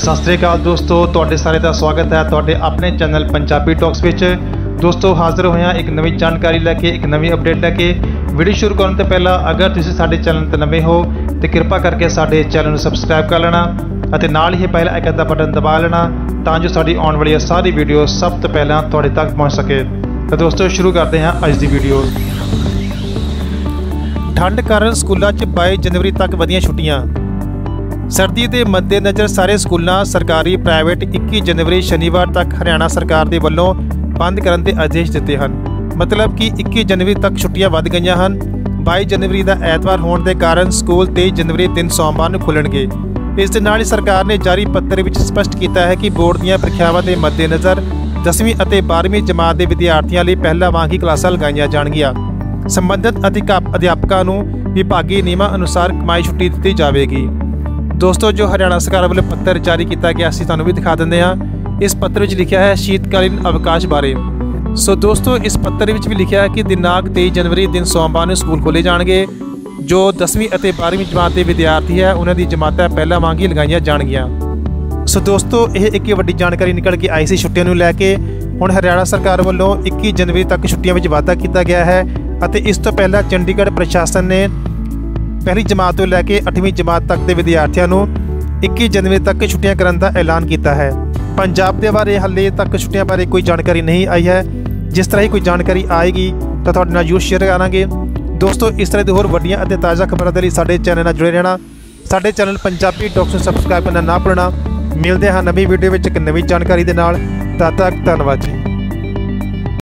ਸਤਿ ਸ੍ਰੀ ਅਕਾਲ ਦੋਸਤੋ, ਤੁਹਾਡੇ ਸਾਰੇ ਦਾ ਸਵਾਗਤ ਹੈ ਤੁਹਾਡੇ ਆਪਣੇ ਚੈਨਲ ਪੰਜਾਬੀ ਟਾਕਸ ਵਿੱਚ। ਦੋਸਤੋ, ਹਾਜ਼ਰ ਹੋਇਆ ਇੱਕ ਨਵੀਂ ਜਾਣਕਾਰੀ ਲੈ ਕੇ, ਇੱਕ ਨਵੀਂ ਅਪਡੇਟ ਲੈ ਕੇ। ਵੀਡੀਓ ਸ਼ੁਰੂ ਕਰਨ ਤੋਂ ਪਹਿਲਾਂ, ਅਗਰ ਤੁਸੀਂ ਸਾਡੇ ਚੈਨਲ ਤੇ ਨਵੇਂ ਹੋ, ਤੇ ਕਿਰਪਾ ਕਰਕੇ ਸਾਡੇ ਚੈਨਲ ਨੂੰ ਸਬਸਕ੍ਰਾਈਬ ਕਰ ਲੈਣਾ ਅਤੇ ਨਾਲ ਹੀ ਪਹਿਲਾ ਆਈਕਨ ਦਾ ਬਟਨ ਦਬਾ ਲੈਣਾ ਤਾਂ ਜੋ ਸਾਡੀ ਆਉਣ ਵਾਲੀ ਸਾਰੀ ਵੀਡੀਓ ਸਭ ਤੋਂ ਪਹਿਲਾਂ ਤੁਹਾਡੇ ਤੱਕ ਪਹੁੰਚ ਸਕੇ। ਤਾਂ ਦੋਸਤੋ, ਸ਼ੁਰੂ ਕਰਦੇ ਹਾਂ ਅੱਜ ਦੀ ਵੀਡੀਓ। ਠੰਡ ਕਾਰਨ ਸਕੂਲਾਂ 'ਚ 22 ਜਨਵਰੀ ਤੱਕ ਵਧੀਆਂ ਛੁੱਟੀਆਂ। ਸਰਦੀ ਦੇ ਮੱਦੇਨਜ਼ਰ ਸਾਰੇ ਸਕੂਲਾਂ, ਸਰਕਾਰੀ, ਪ੍ਰਾਈਵੇਟ 21 ਜਨਵਰੀ, ਸ਼ਨੀਵਾਰ ਤੱਕ ਹਰਿਆਣਾ ਸਰਕਾਰ ਦੇ ਵੱਲੋਂ ਬੰਦ ਕਰਨ ਦੇ ਆਦੇਸ਼ ਦਿੱਤੇ ਹਨ। ਮਤਲਬ ਕਿ 21 ਜਨਵਰੀ ਤੱਕ ਛੁੱਟੀਆਂ ਵੱਧ ਗਈਆਂ ਹਨ। 22 ਜਨਵਰੀ ਦਾ ਐਤਵਾਰ ਹੋਣ ਦੇ ਕਾਰਨ ਸਕੂਲ 23 ਜਨਵਰੀ ਦਿਨ ਸੋਮਵਾਰ ਨੂੰ ਖੁੱਲਣਗੇ। ਇਸ ਦੇ ਨਾਲ ਹੀ ਸਰਕਾਰ ਨੇ ਜਾਰੀ ਪੱਤਰ ਵਿੱਚ ਸਪਸ਼ਟ ਕੀਤਾ ਹੈ ਕਿ ਬੋਰਡ ਦੀਆਂ ਪ੍ਰੀਖਿਆਵਾਂ ਦੇ ਮੱਦੇਨਜ਼ਰ 10ਵੀਂ ਅਤੇ 12ਵੀਂ ਜਮਾਤ ਦੇ ਵਿਦਿਆਰਥੀਆਂ ਲਈ ਪਹਿਲਾਂ ਵਾਂਗ ਹੀ ਕਲਾਸਾਂ ਲਗਾਈਆਂ ਜਾਣਗੀਆਂ। ਸੰਬੰਧਿਤ ਅਧਿਕਾਪ ਅਧਿਆਪਕਾਂ ਨੂੰ ਵਿਭਾਗੀ ਨਿਯਮਾਂ ਅਨੁਸਾਰ ਕਮਾਈ ਛੁੱਟੀ ਦਿੱਤੀ ਜਾਵੇਗੀ। ਦੋਸਤੋ, ਜੋ ਹਰਿਆਣਾ ਸਰਕਾਰ ਵੱਲੋਂ ਪੱਤਰ ਜਾਰੀ ਕੀਤਾ ਗਿਆ ਅਸੀਂ ਤੁਹਾਨੂੰ ਵੀ ਦਿਖਾ ਦਿੰਦੇ ਹਾਂ। ਇਸ ਪੱਤਰ ਵਿੱਚ ਲਿਖਿਆ ਹੈ ਸ਼ੀਤਕਾਲੀਨ ਅਵਕਾਸ਼ ਬਾਰੇ। ਸੋ ਦੋਸਤੋ, ਇਸ ਪੱਤਰ ਵਿੱਚ ਵੀ ਲਿਖਿਆ ਹੈ ਕਿ ਦਿਨਾਂਕ 23 ਜਨਵਰੀ ਦਿਨ ਸੋਮਵਾਰ ਨੂੰ ਸਕੂਲ ਖੋਲੇ ਜਾਣਗੇ। ਜੋ 10ਵੀਂ ਅਤੇ 12ਵੀਂ ਜਮਾਤ ਦੇ ਵਿਦਿਆਰਥੀ ਹੈ, ਉਹਨਾਂ ਦੀ ਜਮਾਤਾਂ ਪਹਿਲਾਂ ਵਾਂਗ ਹੀ ਲਗਾਈਆਂ ਜਾਣਗੀਆਂ। ਸੋ ਦੋਸਤੋ, ਇਹ ਇੱਕ ਵੱਡੀ ਜਾਣਕਾਰੀ ਨਿਕਲ ਕੇ ਆਈ ਸੀ ਛੁੱਟੀਆਂ ਨੂੰ ਲੈ ਕੇ। ਹੁਣ ਹਰਿਆਣਾ ਸਰਕਾਰ ਵੱਲੋਂ 21 ਜਨਵਰੀ ਤੱਕ ਛੁੱਟੀਆਂ ਵਿੱਚ ਵਾਧਾ ਕੀਤਾ ਗਿਆ ਹੈ ਅਤੇ ਇਸ ਤੋਂ ਪਹਿਲਾਂ ਚੰਡੀਗੜ੍ਹ ਪ੍ਰਸ਼ਾਸਨ ਨੇ ਪਹਿਲੀ ਜਮਾਤ ਤੋਂ ਲੈ ਕੇ 8ਵੀਂ ਜਮਾਤ ਤੱਕ ਦੇ ਵਿਦਿਆਰਥੀਆਂ ਨੂੰ 21 ਜਨਵਰੀ ਤੱਕ ਛੁੱਟੀਆਂ ਕਰਨ ਦਾ ਐਲਾਨ ਕੀਤਾ ਹੈ। ਪੰਜਾਬ ਦੇ ਬਾਰੇ ਹਾਲੇ ਤੱਕ ਛੁੱਟੀਆਂ ਬਾਰੇ ਕੋਈ ਜਾਣਕਾਰੀ ਨਹੀਂ ਆਈ ਹੈ। ਜਿਸ ਤਰ੍ਹਾਂ ਹੀ ਕੋਈ ਜਾਣਕਾਰੀ ਆਏਗੀ ਤਾਂ ਤੁਹਾਡੇ ਨਾਲ ਜ਼ਰੂਰ ਸ਼ੇਅਰ ਕਰਾਂਗੇ। ਦੋਸਤੋ, ਇਸ ਤਰ੍ਹਾਂ ਦੀ ਹੋਰ ਵੱਡੀਆਂ ਅਤੇ ਤਾਜ਼ਾ ਖਬਰਾਂ ਦੇ ਲਈ ਸਾਡੇ ਚੈਨਲ ਨਾਲ ਜੁੜੇ ਰਹਿਣਾ। ਸਾਡੇ ਚੈਨਲ ਪੰਜਾਬੀ ਟਾਕਸ ਨੂੰ ਸਬਸਕ੍ਰਾਈਬ ਕਰਨਾ ਨਾ ਭੁੱਲਣਾ। ਮਿਲਦੇ ਹਾਂ ਨਵੀਂ ਵੀਡੀਓ ਵਿੱਚ ਇੱਕ ਨਵੀਂ ਜਾਣਕਾਰੀ ਦੇ ਨਾਲ। ਤਦ ਤੱਕ ਧੰਨਵਾਦ ਜੀ।